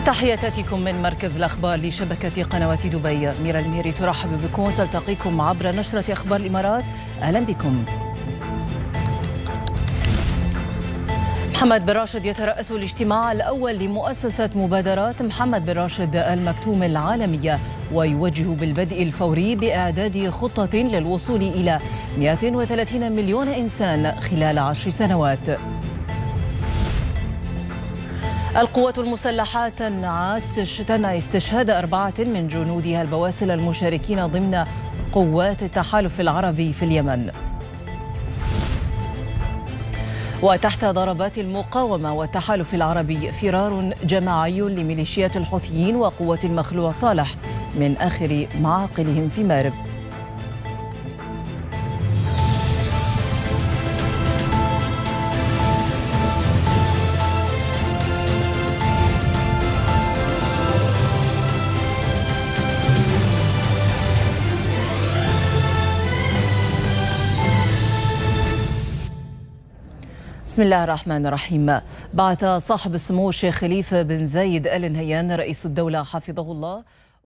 تحياتكم من مركز الأخبار لشبكة قنوات دبي. ميرا الميري ترحب بكم تلتقيكم عبر نشرة أخبار الإمارات. أهلا بكم. محمد بن راشد يترأس الاجتماع الأول لمؤسسة مبادرات. محمد بن راشد المكتوم العالمية ويوجه بالبدء الفوري بإعداد خطة للوصول إلى 130 مليون إنسان خلال عشر سنوات. القوات المسلحة تنعى استشهاد أربعة من جنودها البواسل المشاركين ضمن قوات التحالف العربي في اليمن. وتحت ضربات المقاومة والتحالف العربي فرار جماعي لميليشيات الحوثيين وقوة المخلوع صالح من آخر معاقلهم في مارب. بسم الله الرحمن الرحيم. بعث صاحب السمو الشيخ خليفة بن زايد آل نهيان رئيس الدولة حفظه الله.